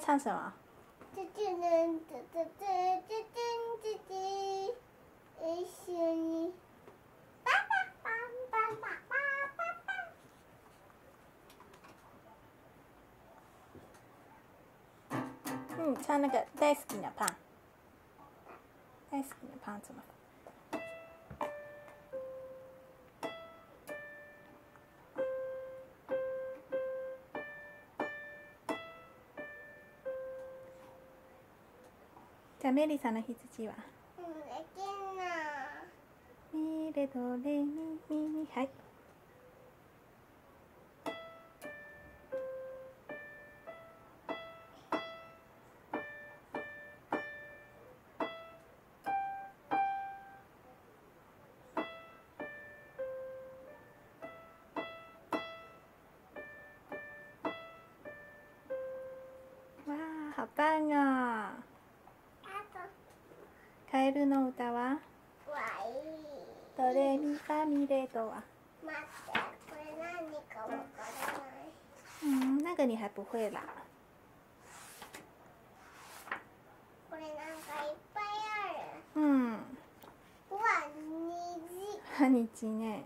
唱什么？チュチュヌンチュチュチュチュチュンチュチュ一緒にパパパンパンパパパパ嗯，唱那个大好きなパン。大好きなパン怎么？ じゃあメリーさんの羊は？うんできんな。ミレドレミミはい。わあ、好棒哦！あカエルの歌は？ドレミファミレドは待ってこれ何かわからない。嗯，那个你还不会啦。これなんかいっぱいある。嗯，うわ虹。虹ね。